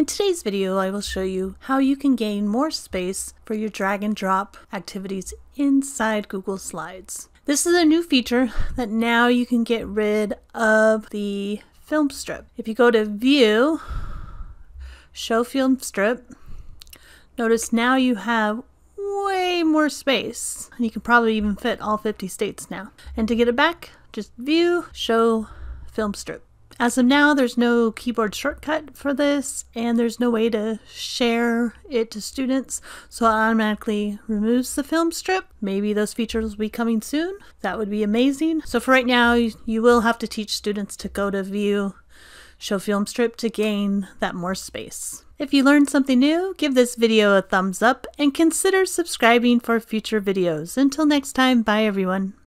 In today's video, I will show you how you can gain more space for your drag and drop activities inside Google Slides. This is a new feature that now you can get rid of the film strip. If you go to View, Show Film Strip, notice now you have way more space. And you can probably even fit all 50 states now. And to get it back, just View, Show Film Strip. As of now, there's no keyboard shortcut for this, and there's no way to share it to students, so it automatically removes the film strip. Maybe those features will be coming soon. That would be amazing. So for right now, you will have to teach students to go to view, show film strip to gain that more space. If you learned something new, give this video a thumbs up and consider subscribing for future videos. Until next time, bye everyone.